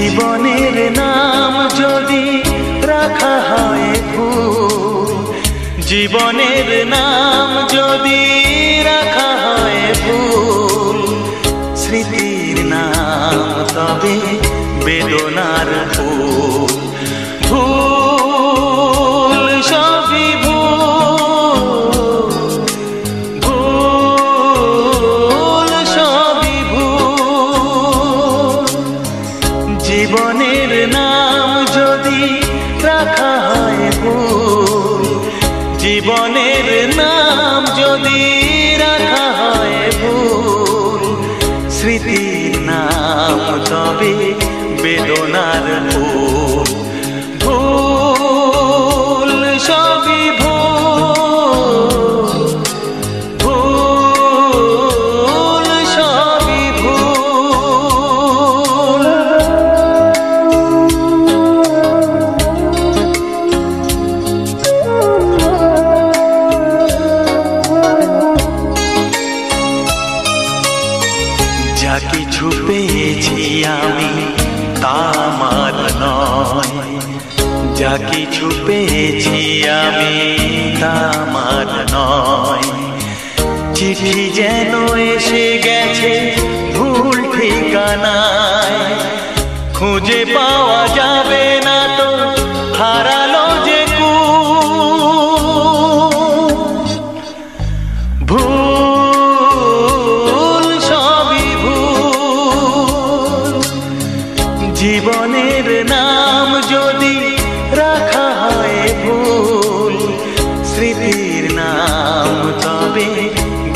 জীবনের নাম যদি রাখা হয় ফুল জীবনের নাম জীবনের নাম যদি রাখা হয় ভুল স্মৃতির নাম তবে বেদনার ভুল যা কিছু পেয়েছি আমি তা আমার নয়। চিঠি যেন এসে গেছে ভুল ঠিকানায়। খুঁজে পাওয়া জীবনের নাম যদি রাখা হয় ভুল স্মৃতির নাম তবে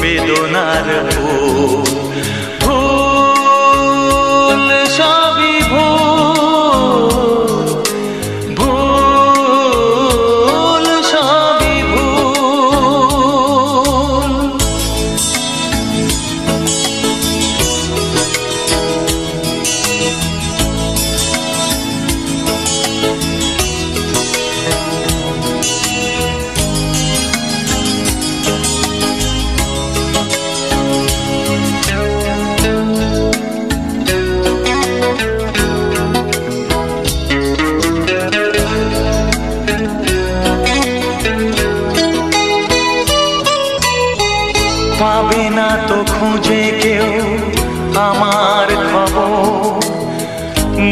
বেদনার ভুল। পাবে না তো খুঁজে কেউ আমার খবর।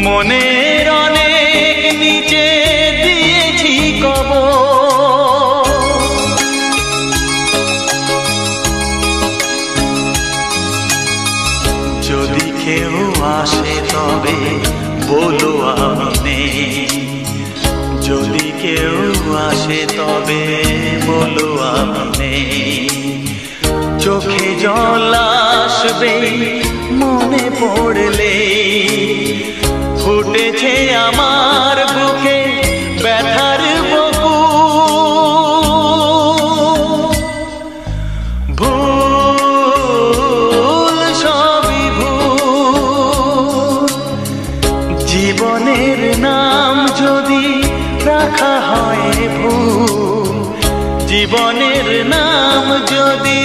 মনের অনেক নিচে দিয়েছি কব যদি কেউ আসে তবে বলো আমি যদি কেউ আসে তবে বলো আমি চোখে জল আসবে, মনে পড়লে। ফুটেছে আমার বুকে ব্যথার বকু। ভুল সবই জীবনের নাম যদি রাখা হয় ভুল, জীবনের নাম যদি